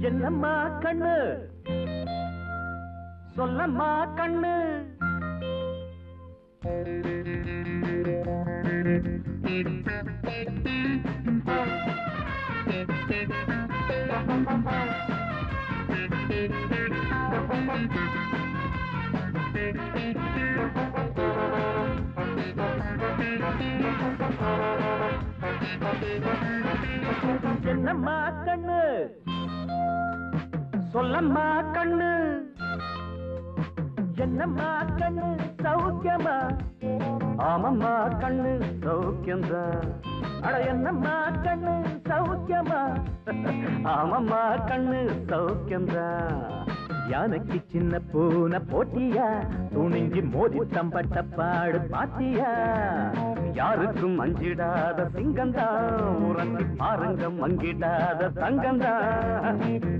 என்னம்மா கண்ணு. சொல்லம்மா கண்ணு. என்னம்மா கண்ணு. சொல்லம்மா கண்ணு. என்னம்மா கண்ணு சௌக்கியமா? ஆமம்மா கண்ணு சௌக்கியம்தான். அட என்னம்மா கண்ணு சௌக்கியமா? ஆமம்மா கண்ணு சௌக்கியம்தான். யானைக்கு சின்ன பூனை போட்டியா? துணிஞ்சி மோதி தம்பட்ட பாடு பாத்தியா? யாருக்கும் அஞ்சிடாத சிங்கந்தா. உறங்கி பாருங்க மங்கிடாத தங்கந்தா.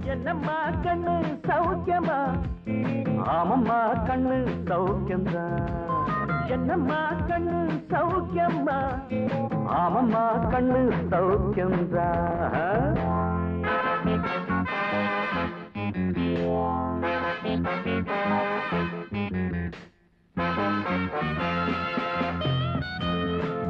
என்னம்மா கண்ணு சௌக்கியமா? ஆமம்மா கண்ணு சௌக்கியந்தா. என்னம்மா கண்ணு சௌக்கியம்மா? ஆமம்மா கண்ணு சௌக்கியந்தா. Thank you. うん。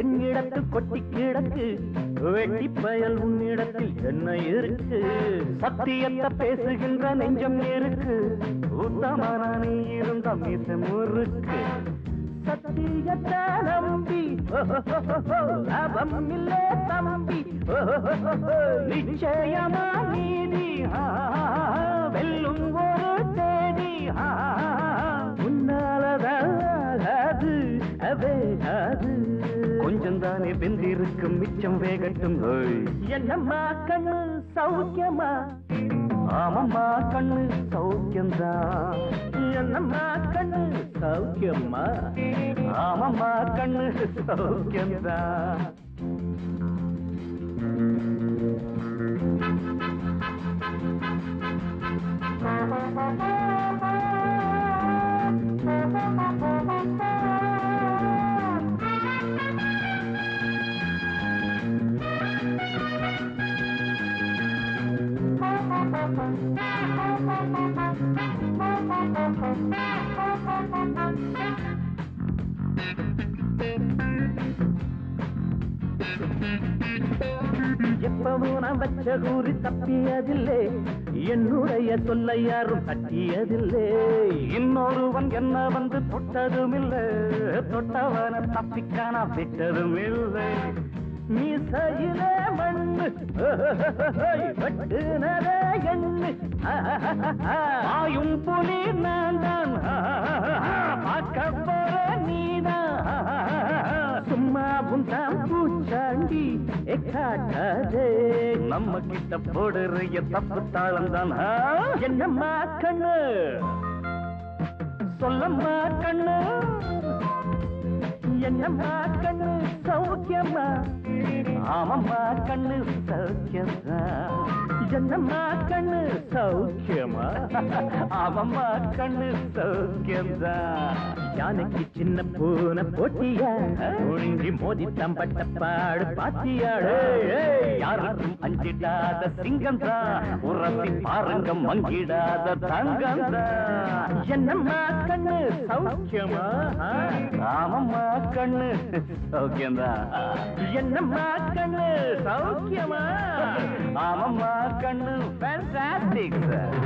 என்னிடத்தில் கொட்டி கிடக்கு. வெட்டி பயல் உன்னிடத்தில் என்ன இருக்கு? சத்தியத்தை பேசுகின்ற நெஞ்சம் இருக்கு. உத்தமான நீ இருந்த மீச இருக்கு சத்தியத்தை நம்பி லாபம் இல்லை தம்பி. நிச்சயமா நீதி ஆ, கொஞ்சம் தானே வெந்திருக்கும் மிச்சம் வேகட்டும். என்னம்மா கண்ணு சௌக்கியமா? ஆமம்மா கண்ணு சௌக்கியம்தான். என்னம்மா கண்ணு சௌக்கியம்மா ஆமம்மா கண்ணு சௌக்கியம்தான். எப்பவும் நான் வச்ச கூறி தப்பியதில்லை. என்னுடைய சொல்ல யாரும் தட்டியதில்லை இன்னொருவன் என்ன வந்து தொட்டதும் இல்லை தொட்டவன தப்பிக்கான விட்டதும் இல்லை நீ மீசையிலே மண்ணு வெட்டுனதே எண்ணு. ஆயும் புலி நான் தான். பார்க்க போற நீதான். சும்மா உண்டாம் பூச்சாண்டி எக்காட்டாதே. நம்ம கிட்ட போடுறிய தப்பு தாளம் தான் என்னம்மா கண்ணு? சொல்லம்மா கண்ணு? என்னம்மா கண்ணு சௌக்கியம்மா ஆமம்மா கண்ணு சௌக்கியம்மா ஜன்னம்மா கண்ணு சௌக்கியமா? ஆமம்மா கண்ணு சௌக்கியம்தான். யானைக்கு சின்ன பூனை போட்டியா? மோதி தம்பட்ட பாடு பாத்தியாடு யாருக்கும் அஞ்சிடாத சிங்கந்தா உரசி பாருங்க மங்கிடாத தங்கம் என்னம்மா கண்ணு சௌக்கியமா? ராமம்மா கண்ணு சௌக்கியம்தா. என்னம்மா கண்ணு சௌக்கியமா? ஆமம்மா கண்ணு ஃபேண்டாஸ்டிக் சார்